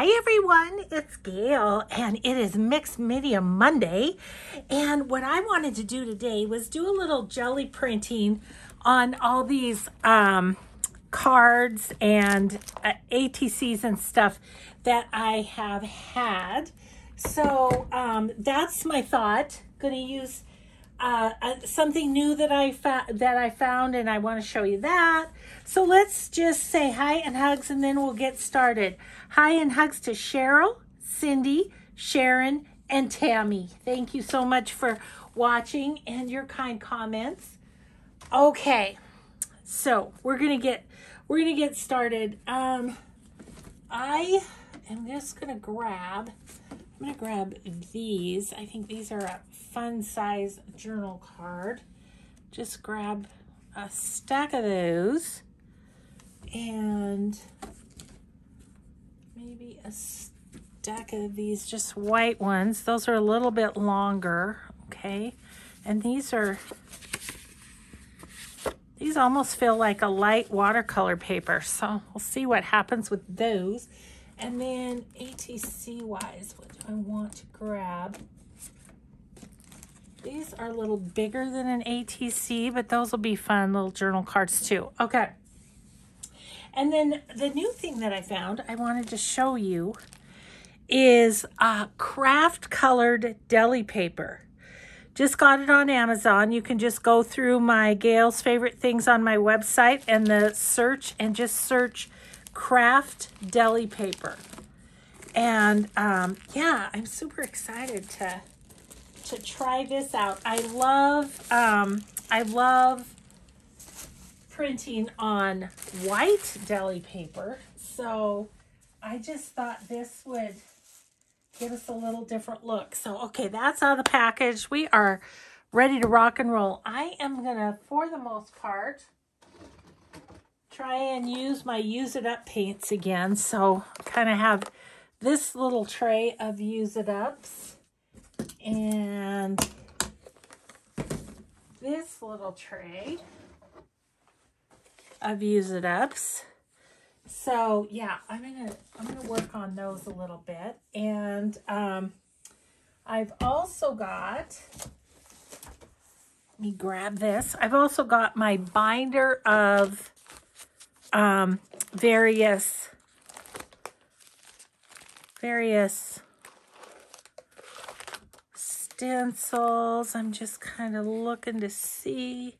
Hi everyone, it's Gayle and it is Mixed Media Monday. And what I wanted to do today was do a little gelli printing on all these um, cards and uh, ATCs and stuff that I have had. So um, that's my thought. Going to use uh, uh, something new that I that I found, and I want to show you that. So let's just say hi and hugs, and then we'll get started. Hi and hugs to Cheryl, Cindy, Sharon, and Tammy. Thank you so much for watching and your kind comments. Okay, so we're gonna get we're gonna get started. Um, I am just gonna grab. I'm gonna grab these. I think these are a fun size journal card. Just grab a stack of those and maybe a stack of these just white ones. Those are a little bit longer, okay? And these are, these almost feel like a light watercolor paper. So we'll see what happens with those. And then ATC wise, what do I want to grab? These are a little bigger than an ATC, but those will be fun little journal cards too. Okay. And then the new thing that I found I wanted to show you is a kraft colored deli paper. Just got it on Amazon. You can just go through my Gayle's favorite things on my website and the search and just search kraft deli paper. And um, yeah, I'm super excited to to try this out. I love um, I love printing on white deli paper. So I just thought this would give us a little different look. So okay, that's out of the package. We are ready to rock and roll. I am gonna, for the most part, try and use my Use It Up paints again. So kind of have this little tray of Use It Ups and this little tray of Use It Ups. So yeah, I'm gonna I'm gonna work on those a little bit. And um I've also got let me grab this. I've also got my binder of um, various, various stencils. I'm just kind of looking to see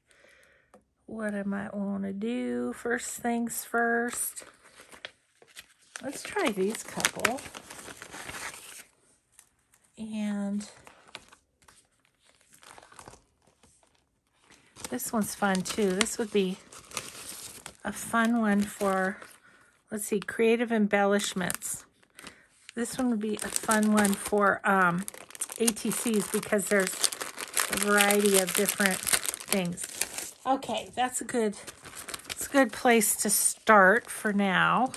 what I might want to do. First things first. Let's try these couple. And this one's fun too. This would be a fun one for, let's see, creative embellishments. This one would be a fun one for um, ATCs because there's a variety of different things. Okay, that's a good, it's a good place to start for now.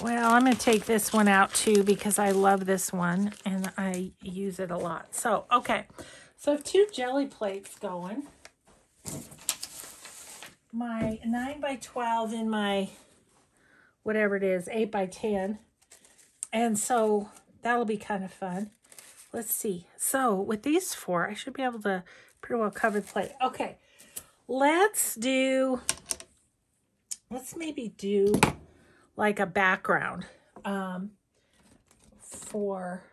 Well, I'm going to take this one out too because I love this one and I use it a lot. So, okay. So I have two gelli plates going my 9 by 12 in my whatever it is, 8 by 10. And so that'll be kind of fun. Let's see. So with these four, I should be able to pretty well cover the plate. Okay, let's do, let's maybe do like a background um, for,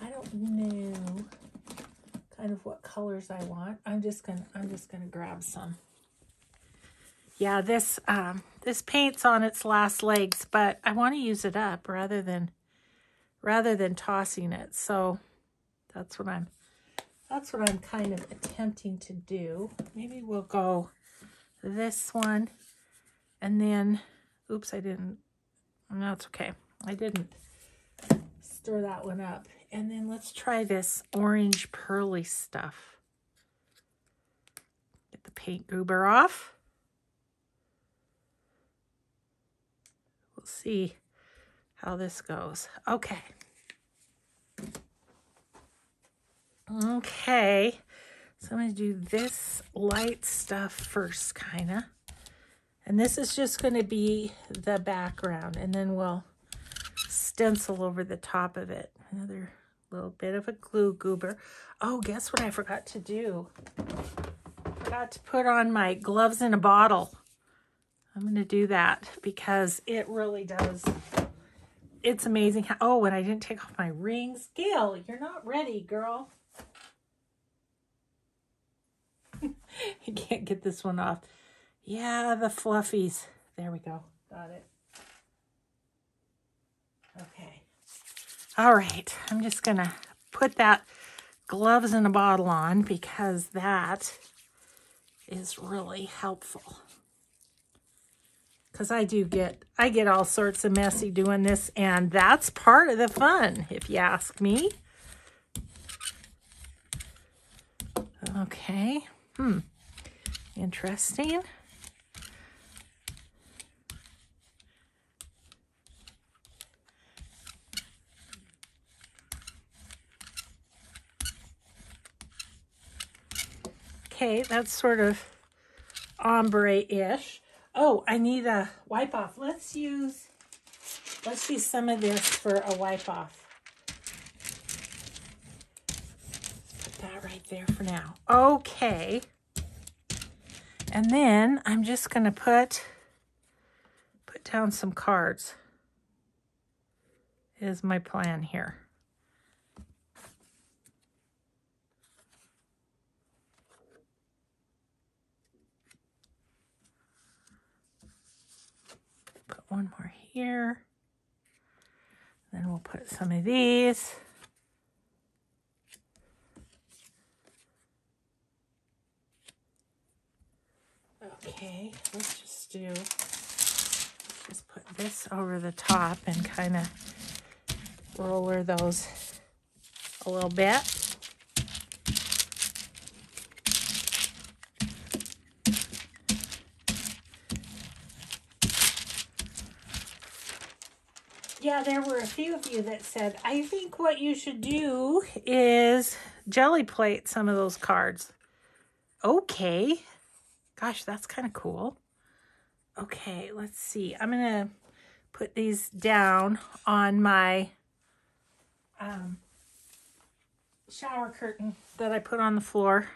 I don't know kind of what colors I want. I'm just gonna I'm just gonna grab some. Yeah, this um, this paint's on its last legs, but I want to use it up rather than rather than tossing it. So that's what I'm that's what I'm kind of attempting to do. Maybe we'll go this one and then oops, I didn't. No, it's okay. I didn't stir that one up. And then let's try this orange pearly stuff. Get the paint goober off. We'll see how this goes. Okay. Okay. So I'm going to do this light stuff first, kind of. And this is just going to be the background. And then we'll stencil over the top of it. Another little bit of a glue goober. Oh, guess what I forgot to do? Forgot to put on my gloves in a bottle. I'm going to do that because it really does. It's amazing how, oh, and I didn't take off my rings. Gayle, you're not ready, girl. I can't get this one off. Yeah, the fluffies. There we go. Got it. Okay. All right. I'm just going to put that gloves in a bottle on because that is really helpful. Because I do get, I get all sorts of messy doing this, and that's part of the fun, if you ask me. Okay. Hmm. Interesting. Okay, that's sort of ombre-ish. Oh, I need a wipe off. Let's use, let's use some of this for a wipe off. Put that right there for now. Okay. And then I'm just going to put, put down some cards is my plan here. Put one more here. Then we'll put some of these. Okay, let's just do, let's just put this over the top and kind of roller those a little bit. Yeah, there were a few of you that said, I think what you should do is gelli plate some of those cards. Okay, Gosh, that's kind of cool. Okay, let's see. I'm going to put these down on my um, shower curtain that I put on the floor.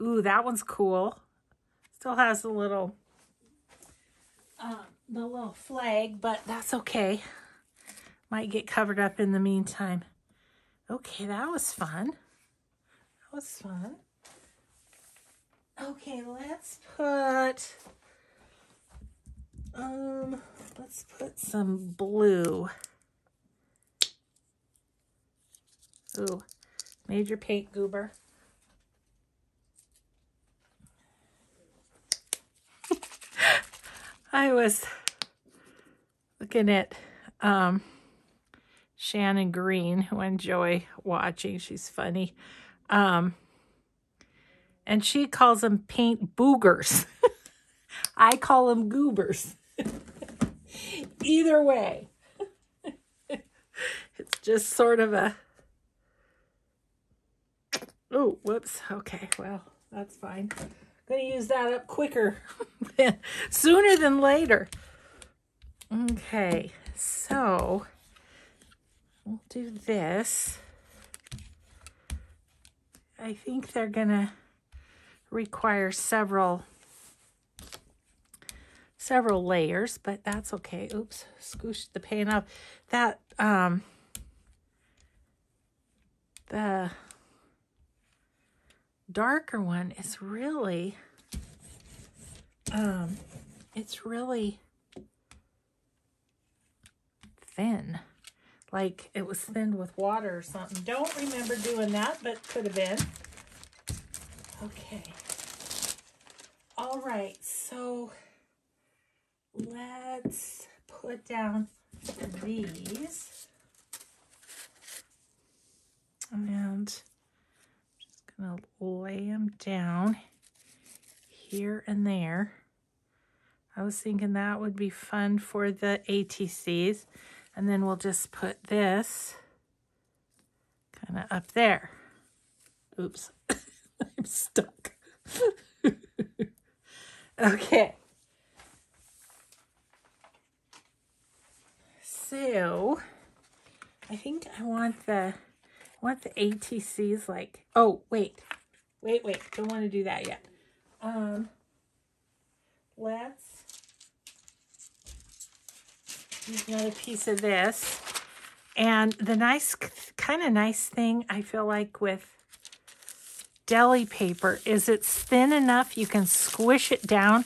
Ooh, that one's cool. Still has the little, uh, the little flag, but that's okay. Might get covered up in the meantime. Okay, that was fun. That was fun. Okay, let's put, um, let's put some blue. Ooh, major paint goober. I was looking at um, Shannon Green, who I enjoy watching. She's funny. Um, and she calls them paint boogers. I call them goobers. Either way, it's just sort of a, oh, whoops. Okay, well, that's fine. I'm going to use that up quicker, sooner than later. Okay, so we'll do this. I think they're going to require several several layers, but that's okay. Oops, scooshed the paint up. That, um, the darker one is really, um, it's really thin. Like it was thinned with water or something. Don't remember doing that, but could have been. Okay. All right, so let's put down these. And just gonna lay them down here and there. I was thinking that would be fun for the ATCs. And then we'll just put this kind of up there. Oops. I'm stuck. okay. So I think I want the I want the ATCs like oh wait. Wait, wait, don't want to do that yet. Um let's use another piece of this. And the nice kind of nice thing I feel like with deli paper is it's thin enough you can squish it down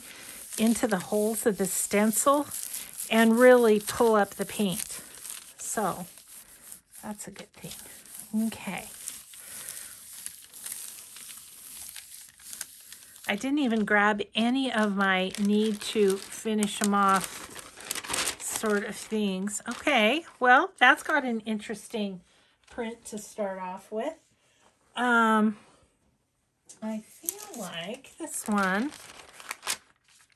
into the holes of the stencil and really pull up the paint. So that's a good thing. Okay. I didn't even grab any of my need to finish them off sort of things. Okay, well, that's got an interesting print to start off with. Um, I feel like this one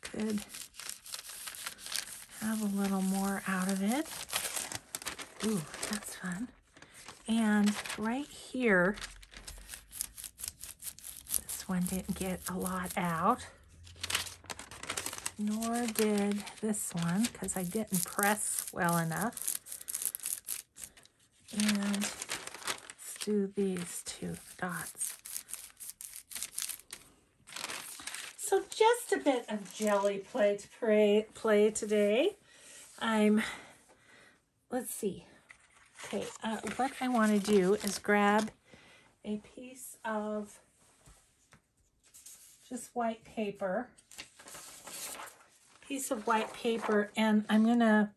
could have a little more out of it. Ooh, that's fun. And right here, this one didn't get a lot out, nor did this one because I didn't press well enough. And let's do these two dots. So just a bit of jelly play to play, play today. I'm, let's see. Okay, uh, what I want to do is grab a piece of just white paper, piece of white paper, and I'm going to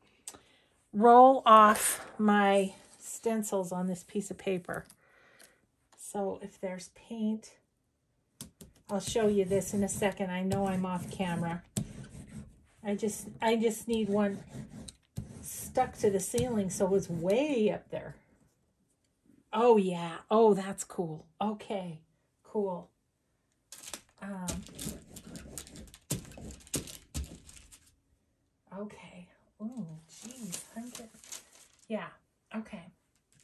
roll off my stencils on this piece of paper. So if there's paint, I'll show you this in a second. I know I'm off camera. I just I just need one stuck to the ceiling so it's way up there. Oh yeah. Oh, that's cool. Okay. Cool. Um Okay. Oh, geez. I'm getting Yeah. Okay.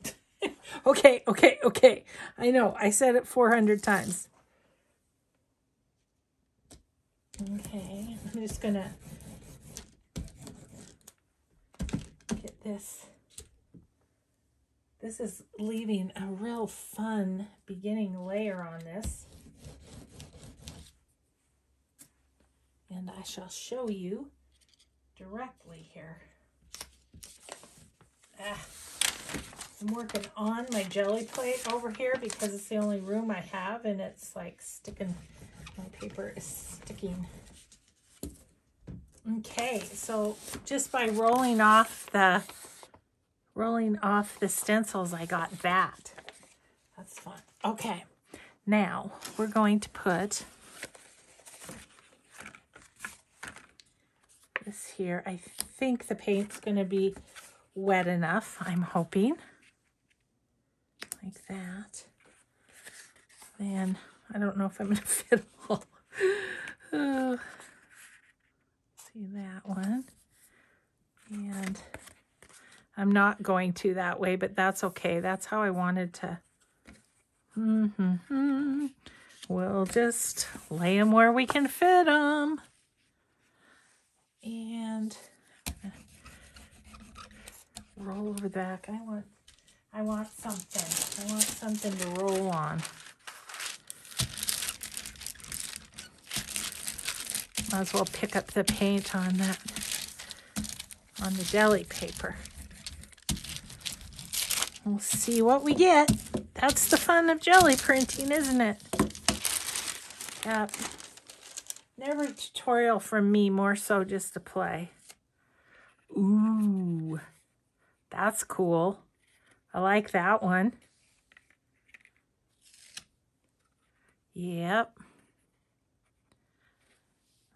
okay, okay, okay. I know. I said it 400 times. Okay, I'm just gonna get this. This is leaving a real fun beginning layer on this. And I shall show you directly here. Ah, I'm working on my gelli plate over here because it's the only room I have and it's like sticking my paper is sticking. Okay, so just by rolling off the rolling off the stencils, I got that. That's fun. Okay, now we're going to put this here. I think the paint's going to be wet enough, I'm hoping. Like that. And I don't know if I'm going to fit all. Oh, see that one. And I'm not going to that way, but that's okay. That's how I wanted to. Mm -hmm. We'll just lay them where we can fit them. And roll over back. I want I want something. I want something to roll on. Might as well pick up the paint on that, on the deli paper. We'll see what we get. That's the fun of gelli printing, isn't it? Yep. Never a tutorial from me, more so just to play. Ooh, that's cool. I like that one. Yep.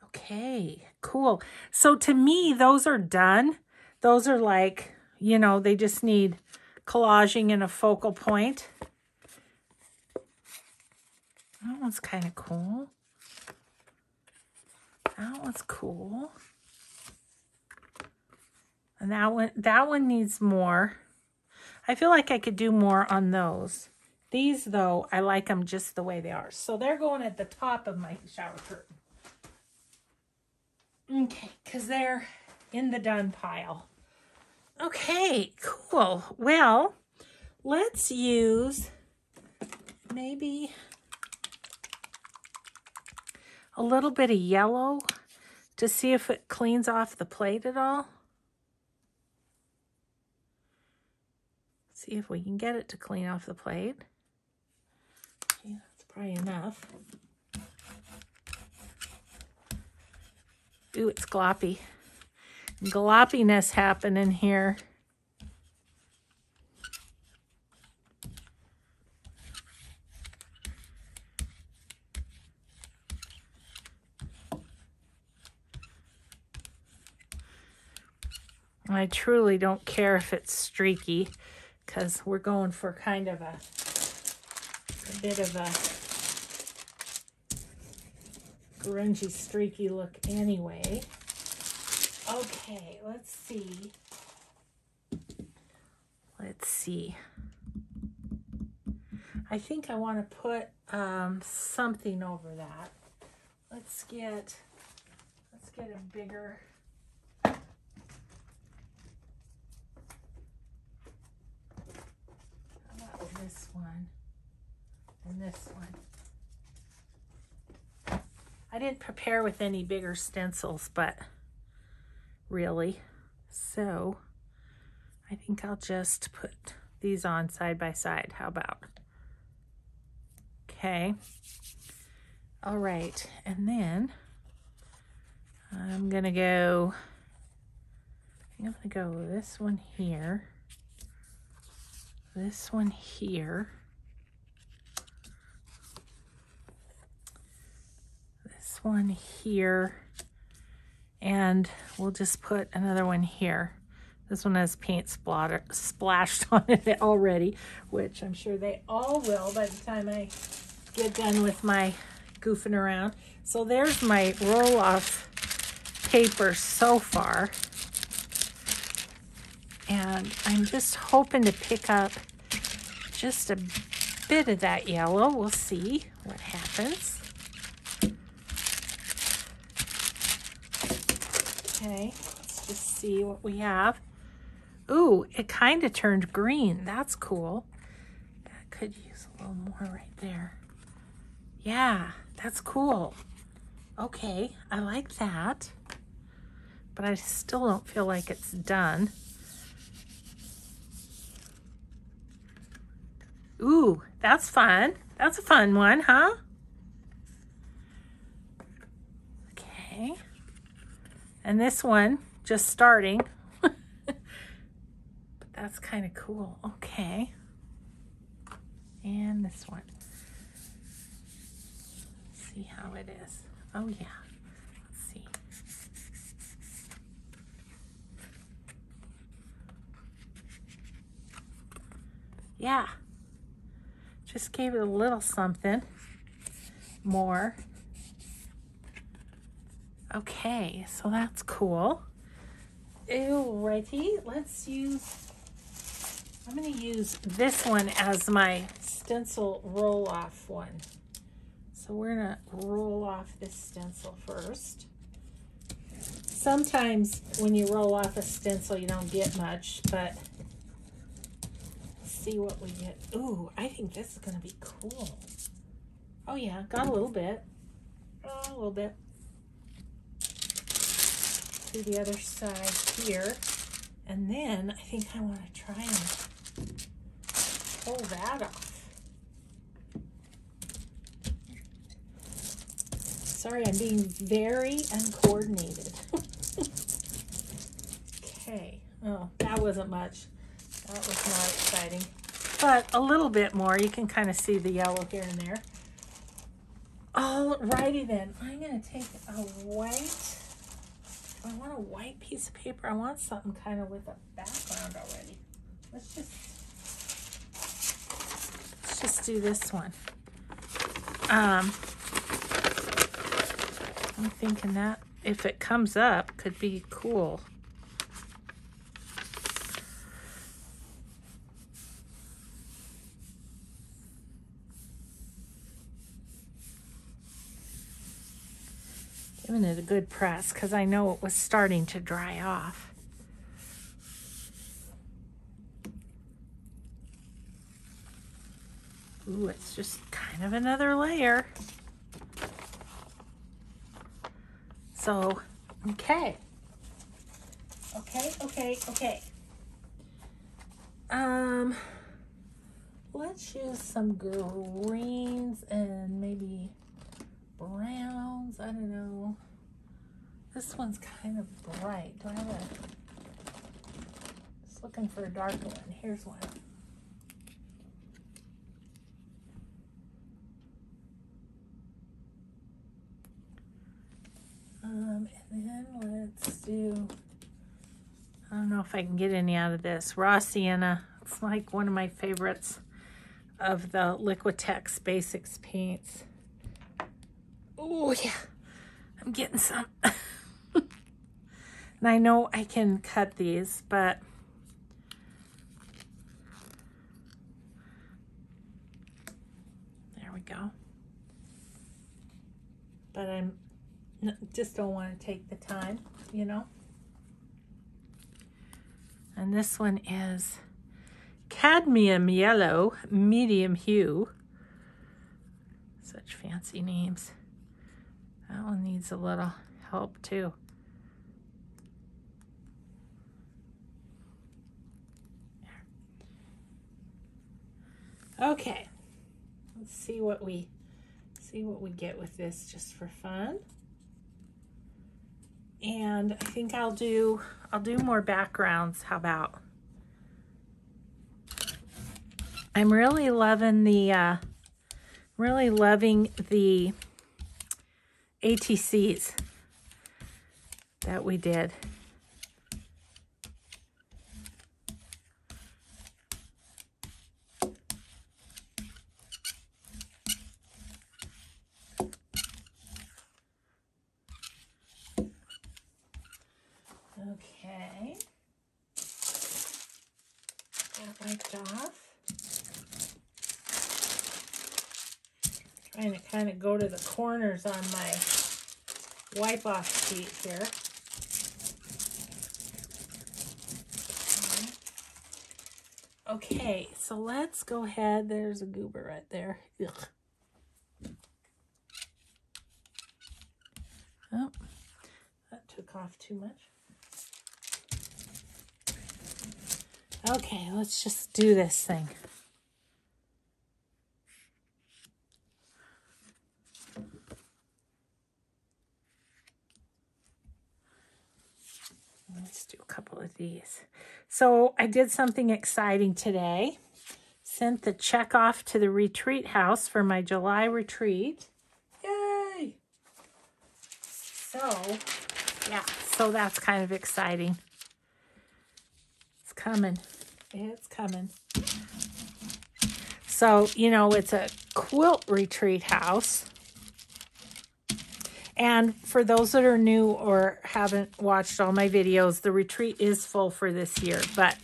Okay, cool. So to me, those are done. Those are like, you know, they just need collaging and a focal point. That one's kind of cool. That one's cool. And that one, that one needs more. I feel like I could do more on those. These, though, I like them just the way they are. So they're going at the top of my shower curtain. Okay, because they're in the done pile. Okay, cool. Well, let's use maybe a little bit of yellow to see if it cleans off the plate at all. See if we can get it to clean off the plate. Okay, that's probably enough. Ooh, it's gloppy. Gloppiness happening here. I truly don't care if it's streaky because we're going for kind of a, a bit of a grungy, streaky look anyway. Okay, let's see. Let's see. I think I want to put um, something over that. Let's get, let's get a bigger this one and this one. I didn't prepare with any bigger stencils, but really. So I think I'll just put these on side by side. How about? Okay. All right. And then I'm going to go, I'm going to go this one here this one here. One here. And we'll just put another one here. This one has paint splatter, splashed on it already, which I'm sure they all will by the time I get done with my goofing around. So there's my roll-off paper so far. And I'm just hoping to pick up just a bit of that yellow. We'll see what happens. Okay, let's just see what we have. Ooh, it kind of turned green. That's cool. I could use a little more right there. Yeah, that's cool. Okay, I like that. But I still don't feel like it's done. Ooh, that's fun. That's a fun one, huh? Okay. And this one, just starting. but that's kind of cool. Okay. And this one. Let's see how it is. Oh, yeah. Let's see. Yeah. Just gave it a little something more. Okay, so that's cool. Alrighty, let's use, I'm gonna use this one as my stencil roll off one. So we're gonna roll off this stencil first. Sometimes when you roll off a stencil, you don't get much, but see what we get. Ooh, I think this is to be cool. Oh yeah, got a little bit. Oh, a little bit. To the other side here. And then I think I want to try and pull that off. Sorry, I'm being very uncoordinated. okay. Oh, that wasn't much. That was not exciting. But a little bit more. You can kind of see the yellow here and there. Alrighty then. I'm going to take a white. I want a white piece of paper. I want something kind of with a background already. Let's just let's just do this one. Um, I'm thinking that if it comes up, could be cool. Giving it a good press because I know it was starting to dry off. Ooh, it's just kind of another layer. So, okay. Okay, okay, okay. Um, let's use some greens and maybe browns. I don't know. This one's kind of bright. Do I have a... Just looking for a darker one. Here's one. Um, and then let's do, I don't know if I can get any out of this. Raw Sienna. It's like one of my favorites of the Liquitex Basics paints. Oh, yeah. I'm getting some. and I know I can cut these, but there we go. But I'm just don't want to take the time, you know. And this one is cadmium yellow, medium hue. Such fancy names. That one needs a little help too. Okay, let's see what we see what we get with this just for fun. And I think I'll do I'll do more backgrounds. How about? I'm really loving the uh, really loving the ATCs that we did. Okay. That wiped off. Trying to kind of go to the corners on my wipe off sheet here. Okay, so let's go ahead. There's a goober right there. Ugh. Oh, that took off too much. Okay, let's just do this thing. Let's do a couple of these. So I did something exciting today. Sent the check off to the retreat house for my July retreat. Yay! So, yeah, so that's kind of exciting. It's coming. It's coming. So, you know, it's a quilt retreat house. And for those that are new or haven't watched all my videos, the retreat is full for this year. But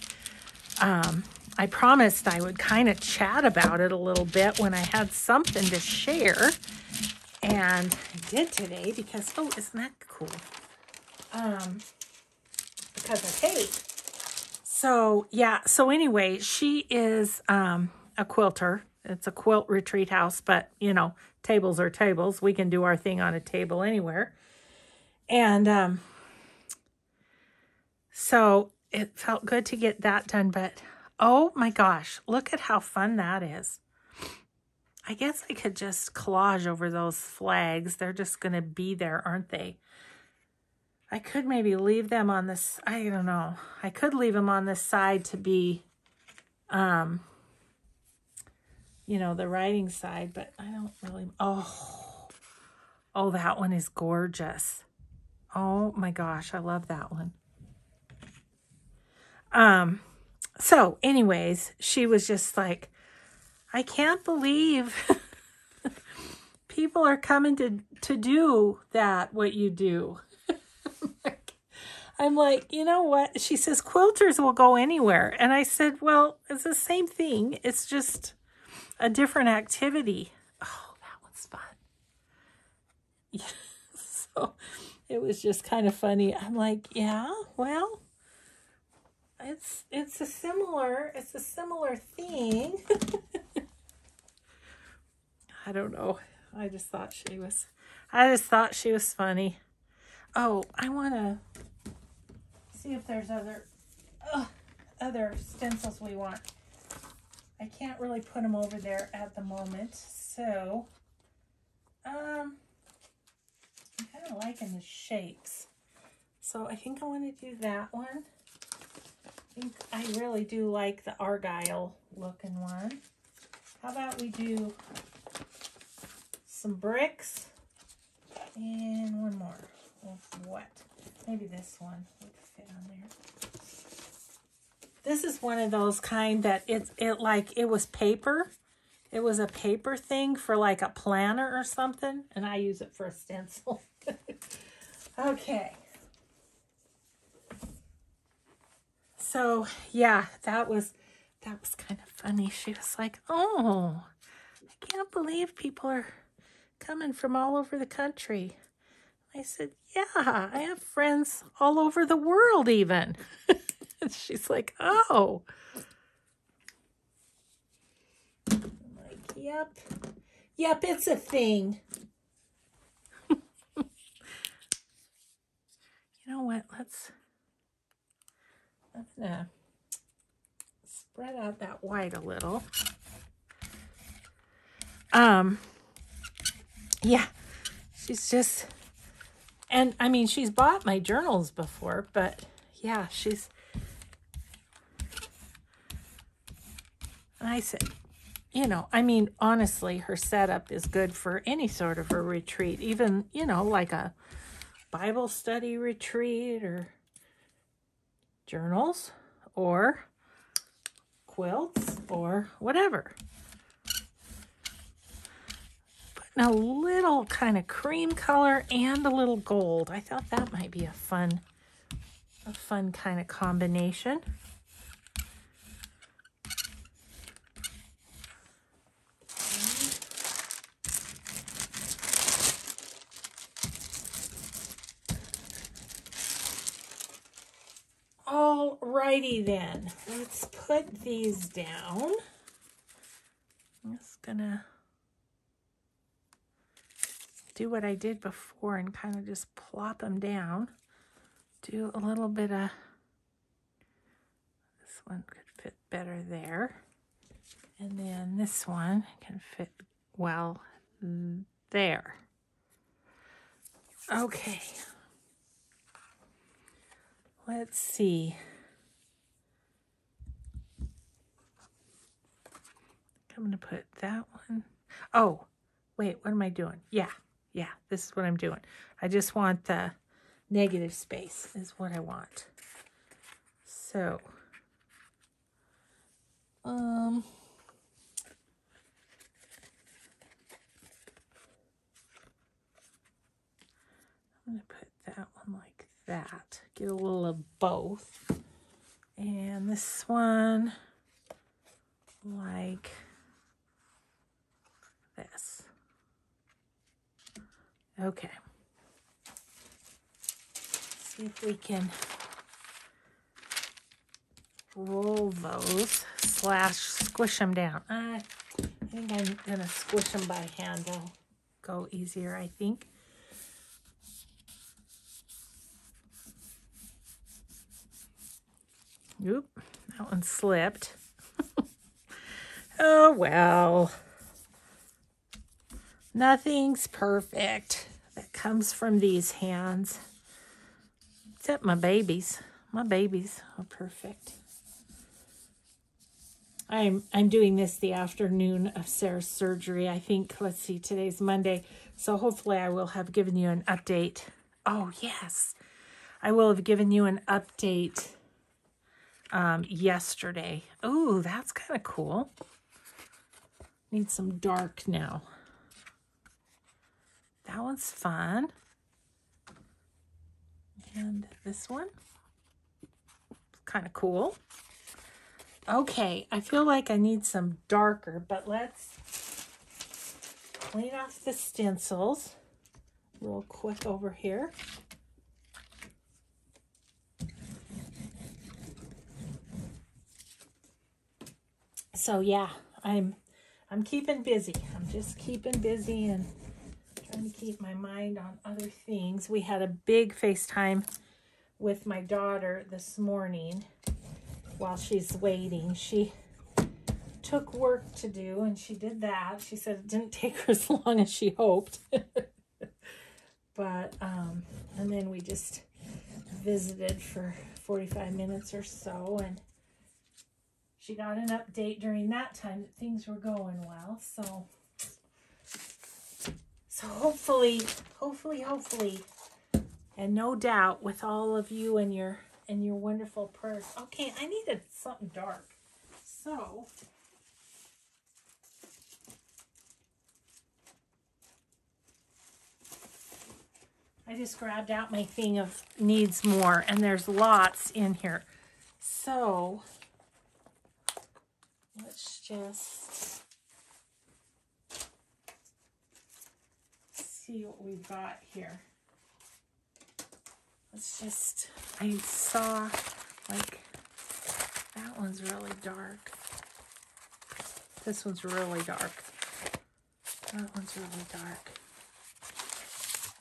um, I promised I would kind of chat about it a little bit when I had something to share. And I did today because, oh, isn't that cool? Um, because I paid. So, yeah. So anyway, she is um, a quilter. It's a quilt retreat house, but, you know, tables are tables. We can do our thing on a table anywhere. And um, so it felt good to get that done. But, oh my gosh, look at how fun that is. I guess I could just collage over those flags. They're just going to be there, aren't they? I could maybe leave them on this, I don't know. I could leave them on this side to be, um, you know, the writing side, but I don't really, oh, oh, that one is gorgeous. Oh my gosh, I love that one. Um, so anyways, she was just like, I can't believe people are coming to, to do that, what you do. I'm like, you know what? She says, quilters will go anywhere. And I said, well, it's the same thing. It's just a different activity. Oh, that one's fun. Yeah. so it was just kind of funny. I'm like, yeah, well, it's it's a similar it's a similar thing. I don't know. I just thought she was, I just thought she was funny. Oh, I want to see if there's other, uh, other stencils we want. I can't really put them over there at the moment. So, um, I'm kind of liking the shapes. So I think I want to do that one. I think I really do like the Argyle looking one. How about we do some bricks and one more of what? Maybe this one would fit on there. This is one of those kind that it's it like it was paper. It was a paper thing for like a planner or something, and I use it for a stencil. okay. So yeah, that was that was kind of funny. She was like, "Oh, I can't believe people are coming from all over the country." I said, "Yeah, I have friends all over the world, even." and she's like, "Oh." I'm like, "Yep, yep, it's a thing." you know what? Let's I'm gonna spread out that white a little. Um, yeah, she's just, and I mean, she's bought my journals before, but yeah, she's, I said, you know, I mean, honestly, her setup is good for any sort of a retreat, even, you know, like a Bible study retreat or journals or quilts or whatever. Putting a little kind of cream color and a little gold. I thought that might be a fun, a fun kind of combination. Alrighty then, let's put these down. I'm just gonna do what I did before and kind of just plop them down. Do a little bit of, this one could fit better there. And then this one can fit well there. Okay. Let's see. I'm going to put that one. Oh, wait, what am I doing? Yeah, yeah, this is what I'm doing. I just want the negative space is what I want. So, um, I'm going to put that one like that. Get a little of both. And this one, like this. Okay. See if we can roll those slash squish them down. I think I'm going to squish them by hand. They'll go easier, I think. Oop, that one slipped. oh, well. Nothing's perfect that comes from these hands. Except my babies. My babies are perfect. I'm I'm doing this the afternoon of Sarah's surgery. I think, let's see, today's Monday. So hopefully I will have given you an update. Oh, yes. I will have given you an update um, yesterday. Oh, that's kind of cool. Need some dark now. That one's fun. And this one, kind of cool. Okay, I feel like I need some darker, but let's clean off the stencils real quick over here. So yeah, I'm I'm keeping busy. I'm just keeping busy and trying to keep my mind on other things. We had a big FaceTime with my daughter this morning while she's waiting. She took work to do and she did that. She said it didn't take her as long as she hoped. but, um, and then we just visited for 45 minutes or so and she got an update during that time that things were going well. So, so hopefully, hopefully, hopefully, and no doubt with all of you and your and your wonderful prayers. Okay, I needed something dark. So, I just grabbed out my thing of needs more and there's lots in here. So, let's just see what we've got here. Let's just, I saw like, that one's really dark. This one's really dark. That one's really dark.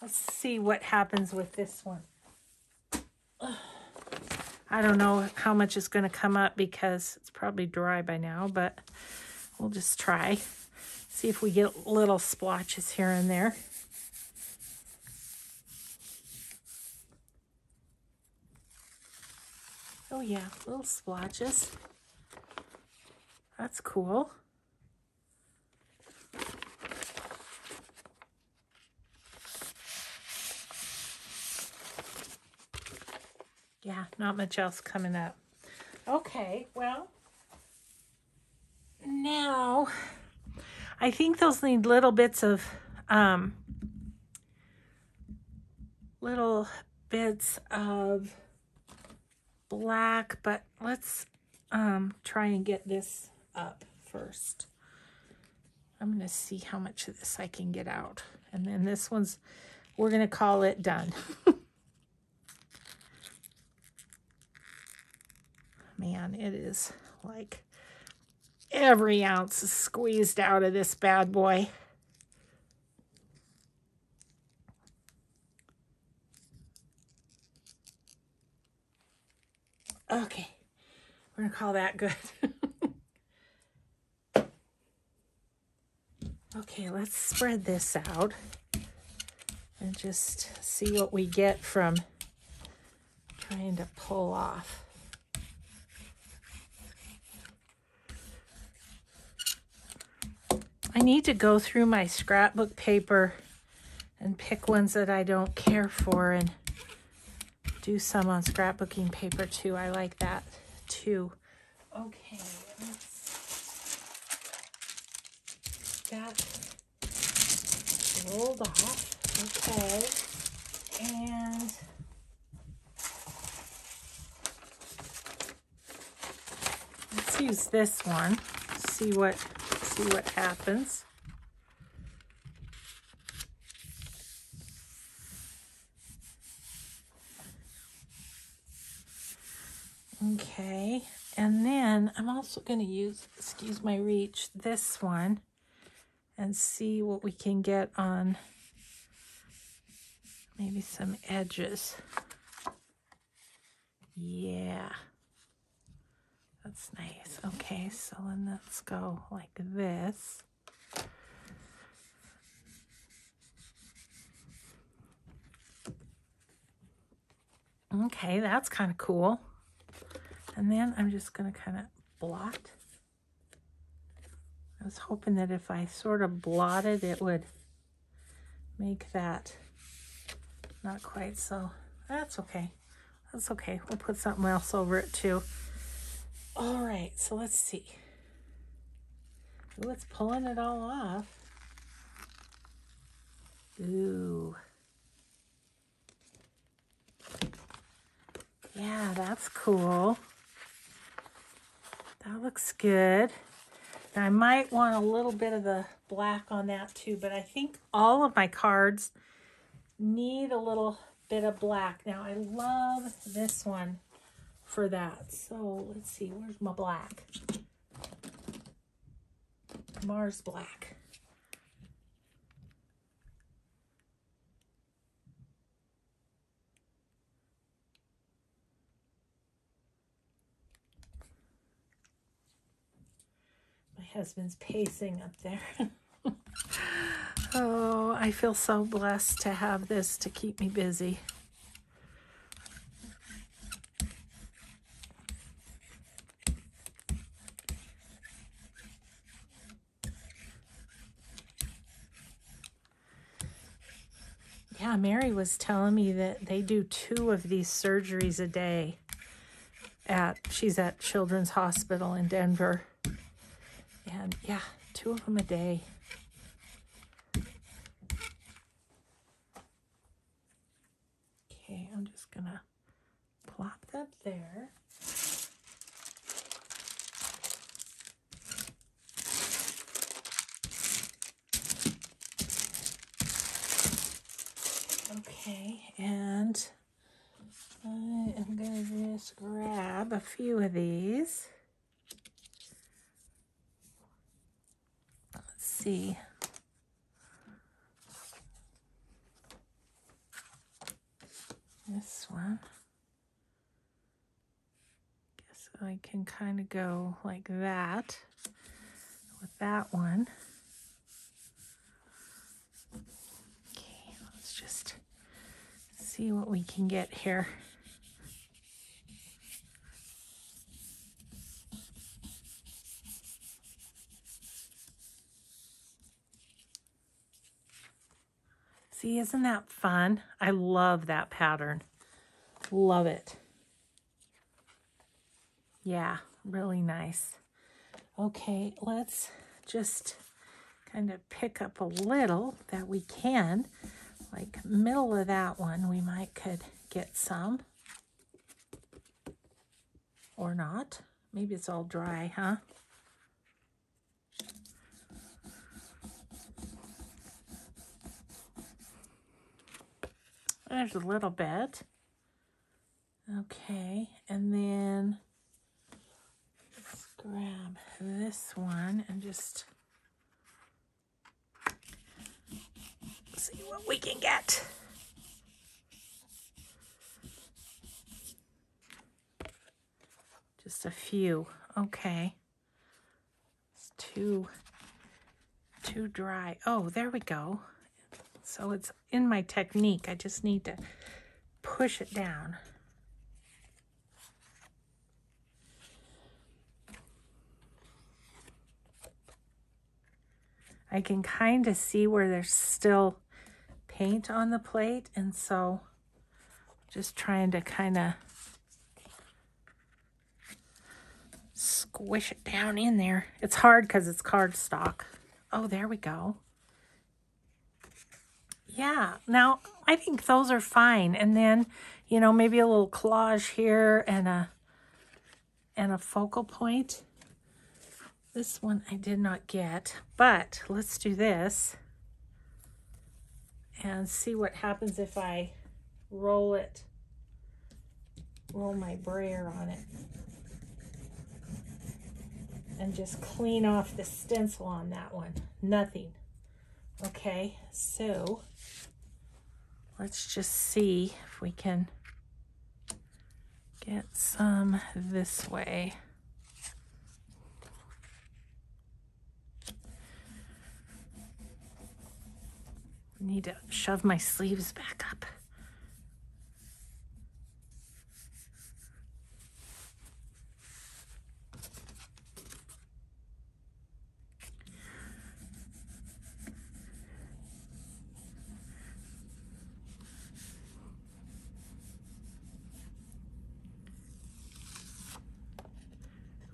Let's see what happens with this one. I don't know how much is going to come up because it's probably dry by now, but we'll just try. See if we get little splotches here and there. Oh yeah, little splotches. That's cool. Yeah, not much else coming up. Okay, well, now I think those need little bits of, um, little bits of black, but let's um, try and get this up first. I'm going to see how much of this I can get out. And then this one's, we're going to call it done. man, it is like every ounce is squeezed out of this bad boy. Okay, we're gonna call that good. okay, let's spread this out and just see what we get from trying to pull off. I need to go through my scrapbook paper and pick ones that I don't care for and do some on scrapbooking paper too. I like that too. Okay, that rolled off. Okay, and let's use this one. See what see what happens. Okay, and then I'm also going to use, excuse my reach, this one and see what we can get on maybe some edges. Yeah. That's nice. Okay, so then let's go like this. Okay, that's kind of cool. And then I'm just going to kind of blot. I was hoping that if I sort of blotted, it would make that not quite so. That's okay. That's okay. We'll put something else over it too. All right, so let's see. Ooh, it's pulling it all off. Ooh. Yeah, that's cool. That looks good. Now, I might want a little bit of the black on that too, but I think all of my cards need a little bit of black. Now, I love this one for that. So let's see, where's my black? Mars Black. Husband's pacing up there. oh, I feel so blessed to have this to keep me busy. Yeah, Mary was telling me that they do two of these surgeries a day at she's at Children's Hospital in Denver. And yeah, two of them a day. Okay, I'm just gonna plop that there. Okay, and I am to just grab a few of these. See. This one. Guess I can kind of go like that with that one. Okay, let's just see what we can get here. See, isn't that fun? I love that pattern. Love it. Yeah, really nice. Okay, let's just kind of pick up a little that we can. Like middle of that one, we might could get some. Or not. Maybe it's all dry, huh? There's a little bit. Okay, and then let's grab this one and just see what we can get. Just a few. Okay. It's too too dry. Oh, there we go. So it's in my technique. I just need to push it down. I can kind of see where there's still paint on the plate and so just trying to kind of squish it down in there. It's hard because it's cardstock. Oh, there we go. Yeah, now I think those are fine. And then, you know, maybe a little collage here and a and a focal point. This one I did not get, but let's do this and see what happens if I roll it, roll my brayer on it and just clean off the stencil on that one. Nothing. Okay, so let's just see if we can get some this way. need to shove my sleeves back up.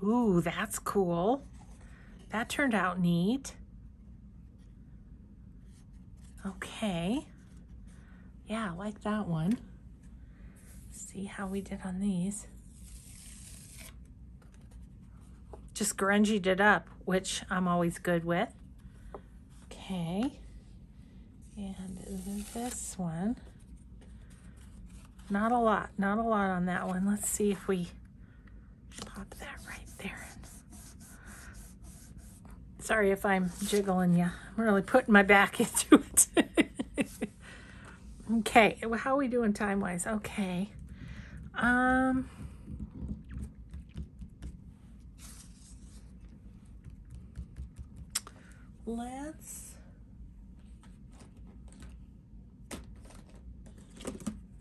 Ooh, that's cool. That turned out neat. Okay. Yeah, I like that one. See how we did on these. Just grungied it up, which I'm always good with. Okay. And this one. Not a lot, not a lot on that one. Let's see if we pop that right there. Sorry if I'm jiggling you. I'm really putting my back into it. okay, how are we doing time-wise? Okay. Um... Let's...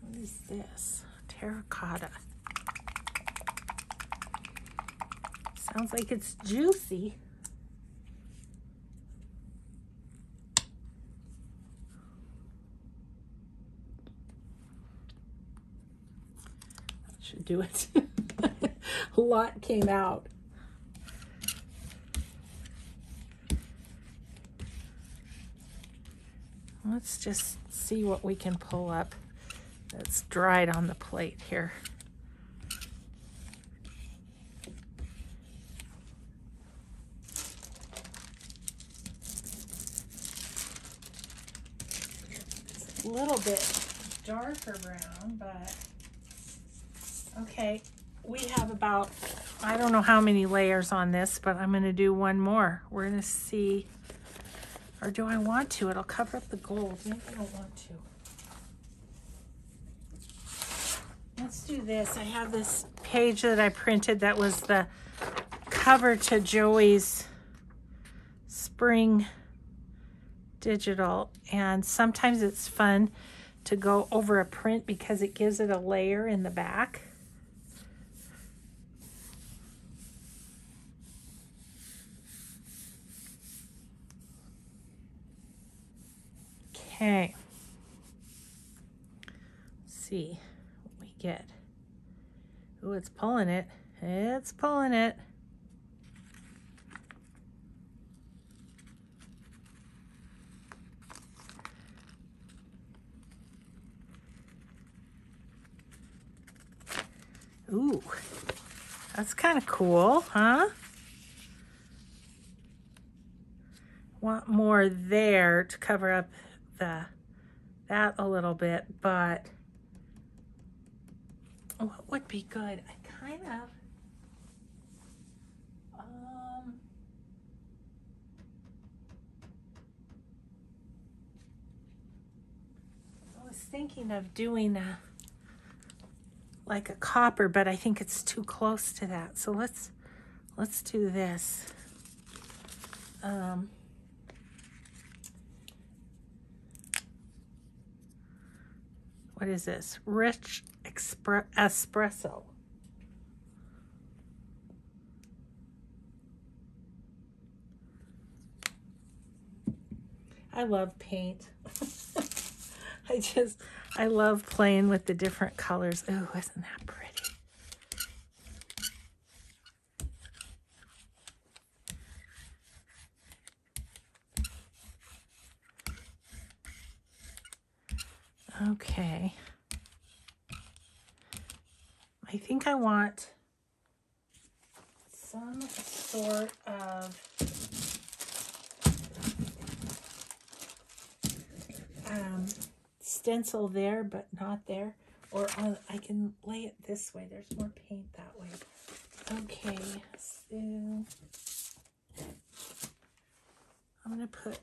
What is this? Terracotta. Sounds like it's juicy. Do it. A lot came out. Let's just see what we can pull up that's dried on the plate here. a little bit darker brown, but okay. We have about, I don't know how many layers on this, but I'm to do one more. We're to see, or do I want to? It'll cover up the gold. Maybe I don't want to. Let's do this. I have this page that I printed that was the cover to Joey's spring digital and sometimes it's fun to go over a print because it gives it a layer in the back. Okay. Let's see what we get. Oh, it's pulling it. It's pulling it. Ooh, that's kind of cool, huh? Want more there to cover up the that a little bit, but what would be good? I kind of um I was thinking of doing a like a copper, but I think it's too close to that. So let's let's do this. Um, what is this? Rich espresso. I love paint. I just, I love playing with the different colors. Oh, isn't that pretty? Okay. I think I want some sort of um, stencil there, but not there. Or uh, I can lay it this way. There's more paint that way. Okay, so I'm going to put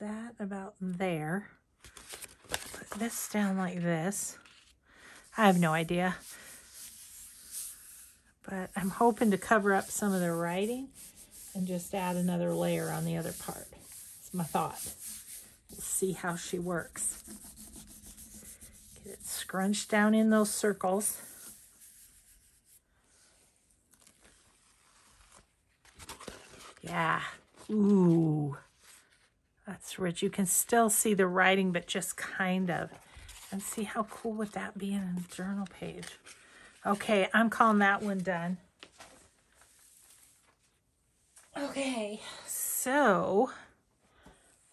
that about there. This down like this. I have no idea. But I'm hoping to cover up some of the writing and just add another layer on the other part. It's my thought. We'll see how she works Get it scrunched down in those circles. Yeah. Ooh. That's rich. You can still see the writing, but just kind of. And see how cool would that be in a journal page. Okay, I'm calling that one done. Okay, so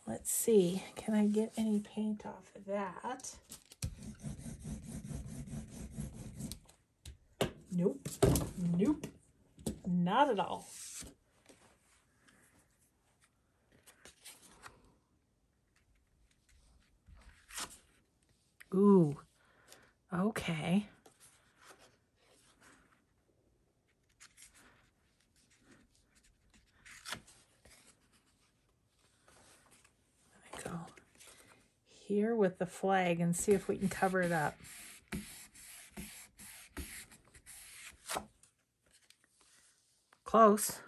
let's see. Can I get any paint off of that? Nope. Nope. Not at all. Ooh, okay. Go here with the flag and see if we can cover it up. Close.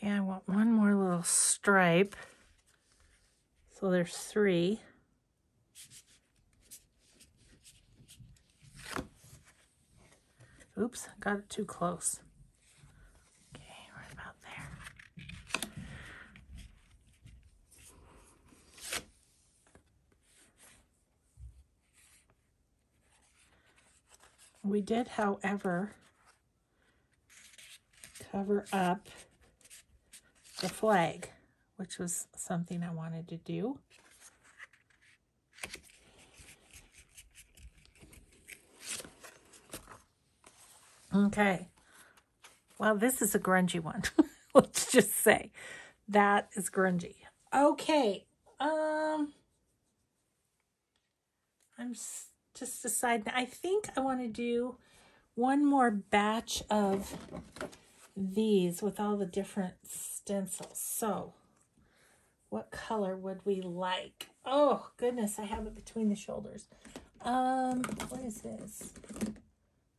Okay, I want one more little stripe. So there's three. Oops, got it too close. Okay, right about there. We did, however, cover up the flag, which was something I wanted to do. Okay. Well, this is a grungy one. Let's just say that is grungy. Okay. Um, I'm just deciding. I think I want to do one more batch of these with all the different stencils. So, what color would we like? Oh, goodness, I have it between the shoulders. Um, what is this?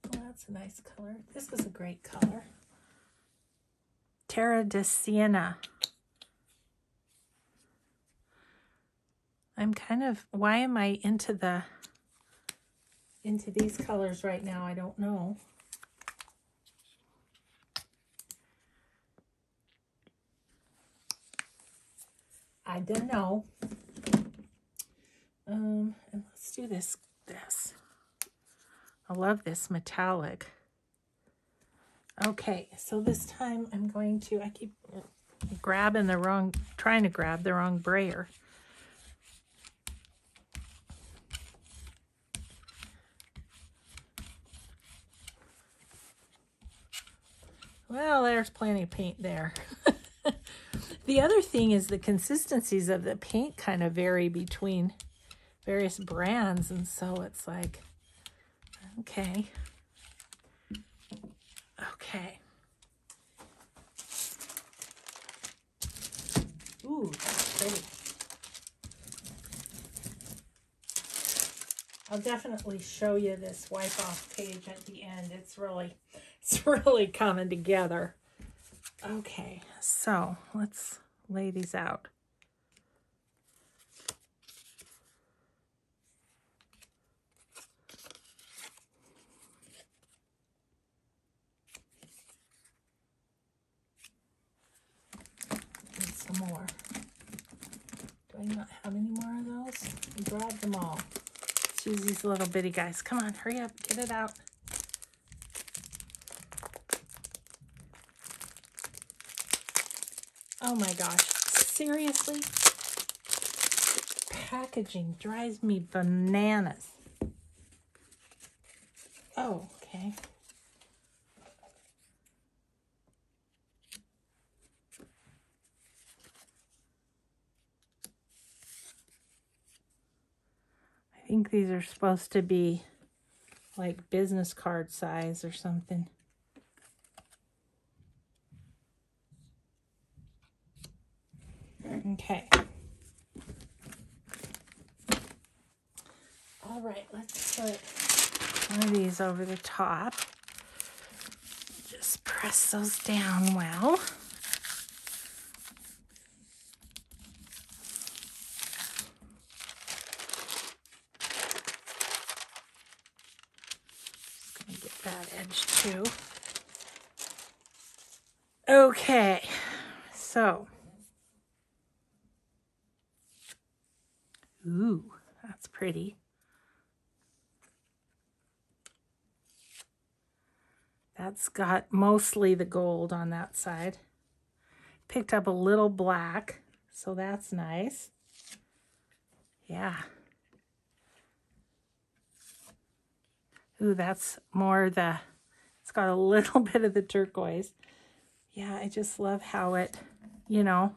Oh, that's a nice color. This was a great color. Terra de Siena. I'm kind of, why am I into the, into these colors right now? I don't know. I don't know. Um, and let's do this, this. I love this metallic. Okay, so this time I'm going to, I keep grabbing the wrong, trying to grab the wrong brayer. Well, there's plenty of paint there. the other thing is the consistencies of the paint kind of vary between various brands. And so it's like, Okay. Okay. Ooh, pretty. I'll definitely show you this wipe off page at the end. It's really, it's really coming together. Okay, so let's lay these out. some more. Do I not have any more of those? I grabbed them all. These little bitty guys. Come on, hurry up, get it out. Oh my gosh, seriously? Packaging drives me bananas. Oh, okay. I think these are supposed to be like business card size or something. Okay. All right, let's put one of these over the top. Just press those down well. Okay, so. Ooh, that's pretty. Got mostly the gold on that side. Picked up a little black, so that's nice. Yeah. Ooh, that's more the, it's got a little bit of the turquoise yeah, I just love how it, you know,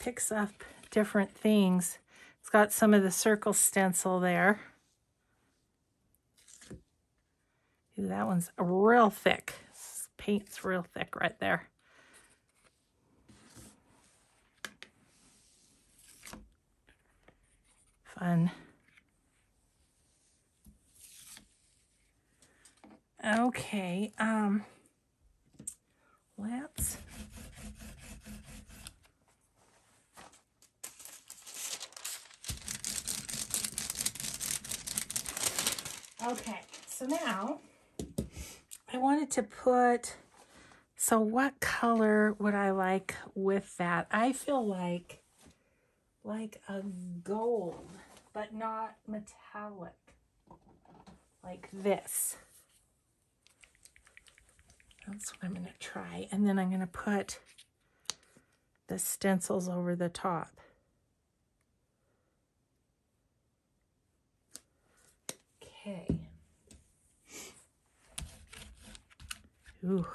picks up different things. It's got some of the circle stencil there. Ooh, that one's real thick. Paint's real thick right there. Fun. Okay, um, let's Okay, so now I wanted to put, so what color would I like with that? I feel like, like a gold, but not metallic, like this. That's what I'm going to try. And then I'm going to put the stencils over the top. Okay. Ooh.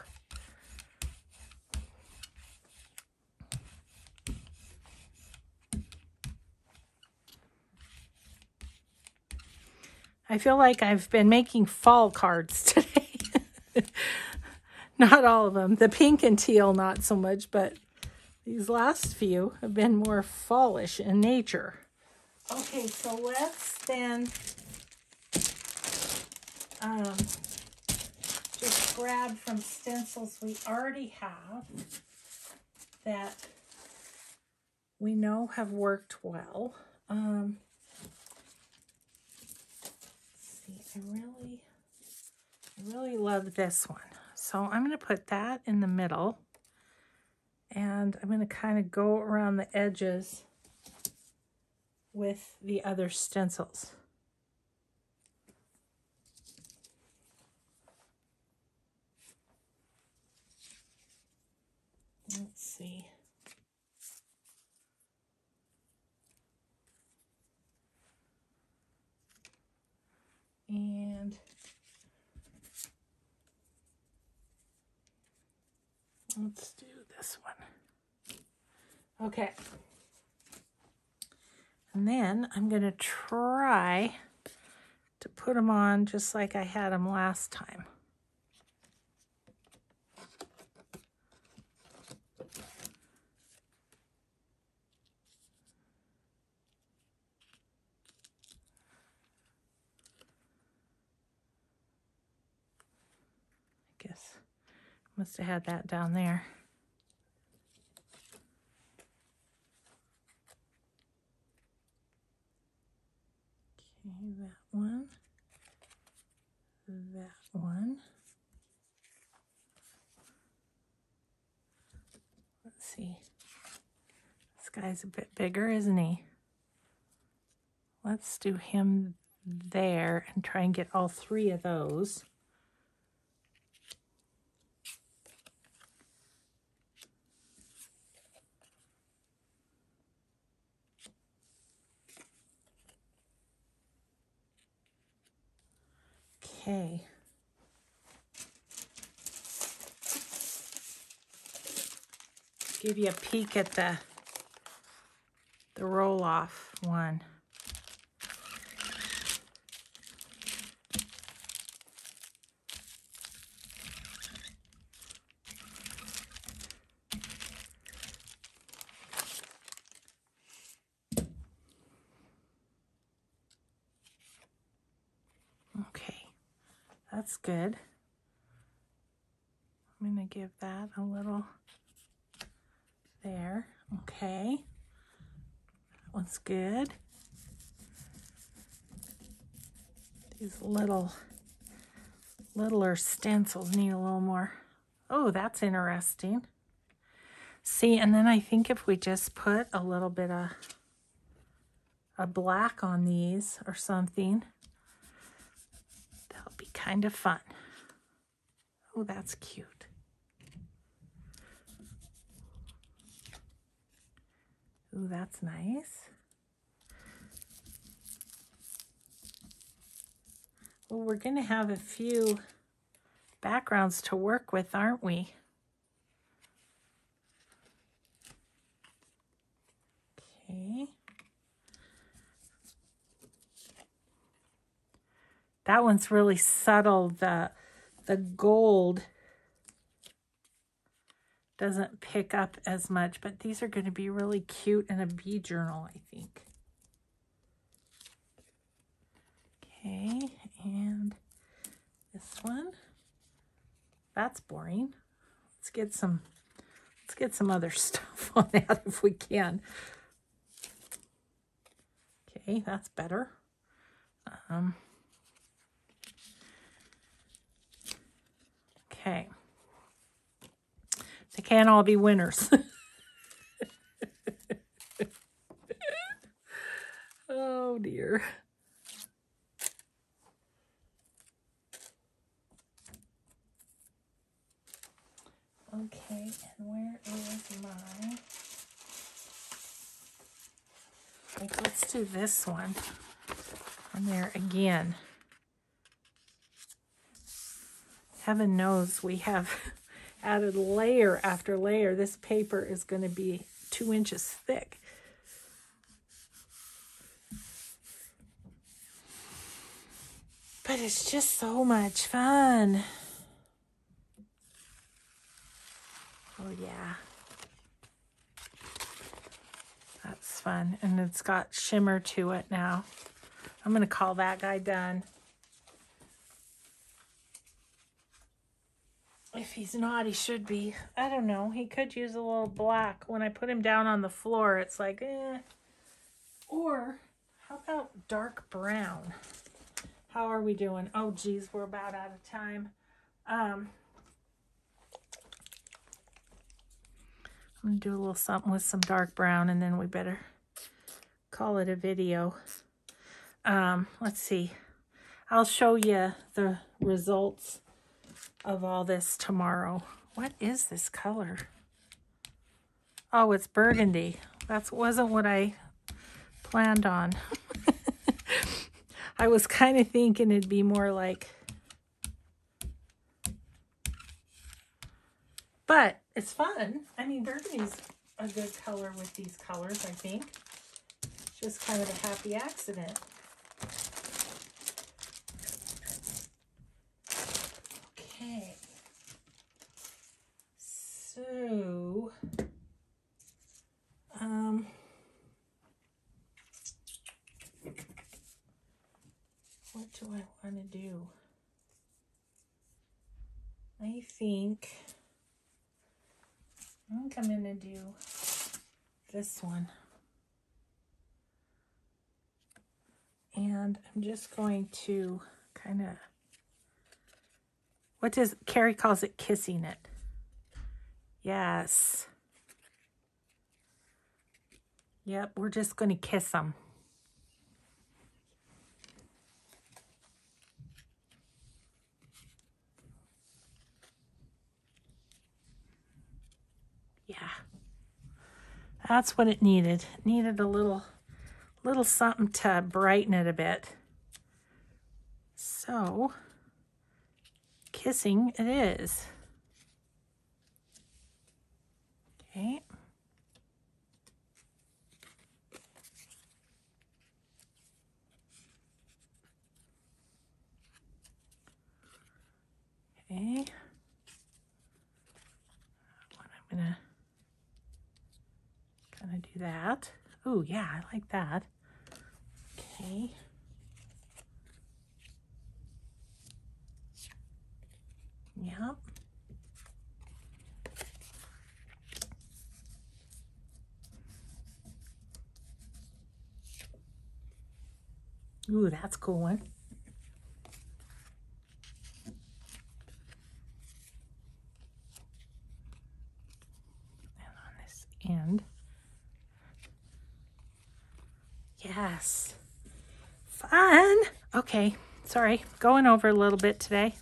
I feel like I've been making fall cards today. not all of them. The pink and teal, not so much, but these last few have been more fallish in nature. Okay, so let's then um, grab from stencils we already have that we know have worked well. Um, see, I really, I really love this one. So I'm going to put that in the middle and I'm going to kind of go around the edges with the other stencils. Let's see. And let's do this one. Okay. And then I'm going to try to put them on just like I had them last time. Must have had that down there. Okay, that one. That one. Let's see. This guy's a bit bigger, isn't he? Let's do him there and try and get all three of those. Okay. Give you a peek at the the roll off one. Okay, that's good. I'm going to give that a little there. Okay. That one's good. These little, littler stencils need a little more. Oh, that's interesting. See, and then I think if we just put a little bit of a black on these or something, that'll be kind of fun. Oh, that's cute. Oh, that's nice. Well, we're going to have a few backgrounds to work with, aren't we? Okay. That one's really subtle. The the gold doesn't pick up as much, but these are going to be really cute in a bee journal, I think. Okay, and this one. That's boring. Let's get some let's get some other stuff on that if we can. Okay, that's better. Um, okay. They can't all be winners. oh dear. Okay, and where is my... Like, let's do this one. And there again. Heaven knows we have added layer after layer. This paper is going to be two inches thick. But it's just so much fun. Oh, yeah. That's fun. And it's got shimmer to it now. I'm going to call that guy done. If he's not, he should be. I don't know. He could use a little black. When I put him down on the floor, it's like, eh. Or, how about dark brown? How are we doing? Oh, geez, we're about out of time. Um, I'm going to do a little something with some dark brown, and then we better call it a video. Um, let's see. I'll show you the results of all this tomorrow. What is this color? Oh, it's burgundy. That wasn't what I planned on. I was kind of thinking it'd be more like... But it's fun. I mean, burgundy's a good color with these colors, I think. Just kind of a happy accident. Okay. So, um, what do I want to do? I think, I think I'm to do this one. And I'm just going to kind of what does Carrie calls it kissing it? Yes. Yep, we're just going to kiss them. Yeah. That's what it needed. It needed a little little something to brighten it a bit. So, kissing it is. Okay. Okay. I'm gonna kind of do that. Oh yeah, I like that. Okay. Yep. Ooh, that's cool one. And on this end. Yes. Fun. Okay, sorry, going over a little bit today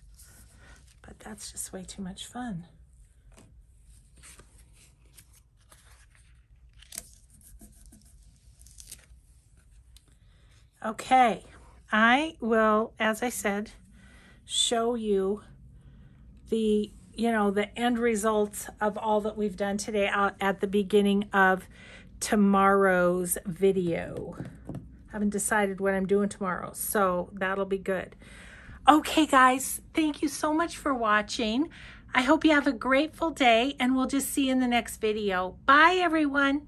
but that's just way too much fun. Okay, I will, as I said, show you the, you know, the end results of all that we've done today out at the beginning of tomorrow's video. Haven't decided what I'm doing tomorrow, so that'll be good. Okay, guys, thank you so much for watching. I hope you have a grateful day, and we'll just see you in the next video. Bye, everyone.